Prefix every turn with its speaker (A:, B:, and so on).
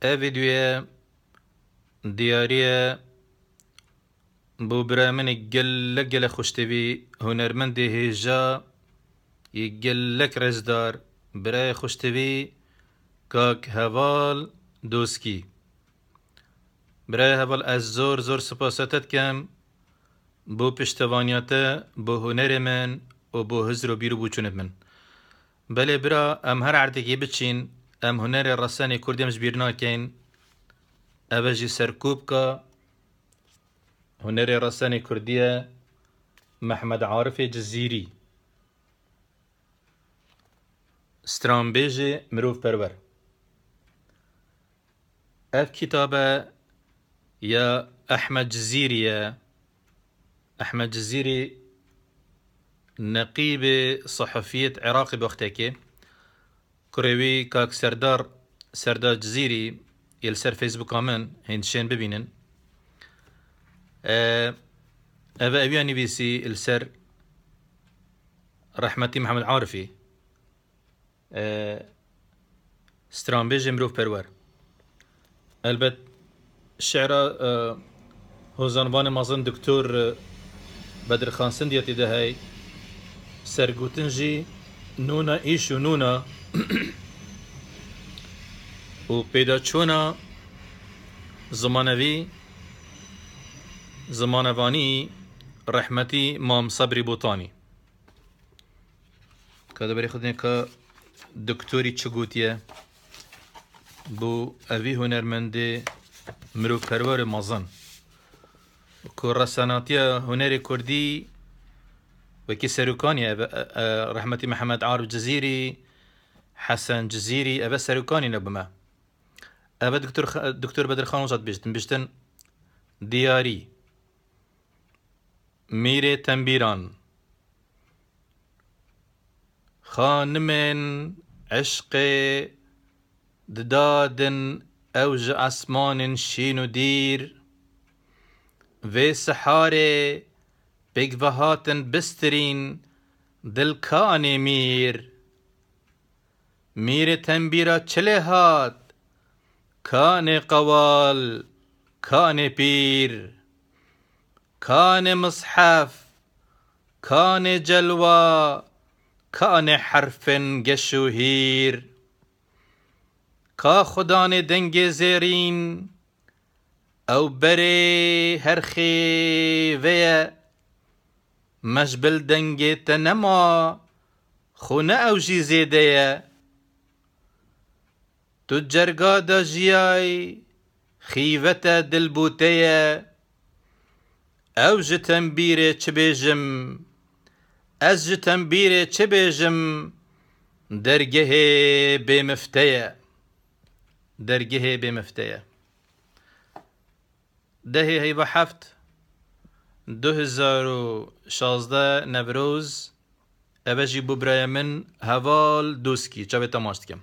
A: Ev videoya diyariye بو برا من gelek gelek خوشتوی هنرمند هیجا gelek رزدار برای خوشتوی کاک هوال دوسکی برای هوال از زور زور سپاستت کم بو پشتوانیاته بو هنر من و بو هزر و بیرو بوچونت من بله برا ام هر عردگی بچین أم هنر رسانی کردی مش بیر ناکین اوجی سرکوب که هنر رسانی کردیه محمد عارف جزیری سترامبیج مروف پرور. اف كتابة يا أحمد جزيري أحمد جزيري نقيب صحفية عراقي بوقتك كروي كاك سردار سردار جزيري يلسر فيسبوك آمن هندشين ببينن. أه أبا أبياني بيسي السر رحمتي محمد عارفي. أه سترامبيج مروف برور البت الشعراء أه هو زنبان مازن دكتور بدر خان سنديتي ده هاي سرگوتنجي نونا ايشو نونا. و پیدا چونا زمانوی زمانوانی رحمتی مام صبری بوتانی. که دبری خودنی که دکتوری چگوتیه بو اوی هنرمنده مرو پرور مازن. که رساناتی هنر کردی وكي سروكاني رحمتي محمد عارف جزيري حسن جزيري أبا سروكاني نبما. أبا دكتور دكتور بدر خان وصد بيشتن بيشتن دياري. ميري تنبيران. خانمن عشق ددادن أوج أسمان شين دير في سحاري بگوهاتن بسترین دل کان میر میر تنبیرا چله هات کان قوال کان پیر كان مصحف كان جلوى كان حرف قشوهير كا خدان دنگ زيرين أو بري هرخي ويا مجبل دنگ تنما خونه أو جي زيديا تجرگا دا جياي خيفتا دلبوتيا أو ji tembîrê çi bêjim ez ji tembîrê çi bêjim dergehê bêmifte ye dergehê bêmifte ye dehê heyva heft du hezar û şazde Nevroz ev jî bû biraya min heval doskî çavê temaş dikim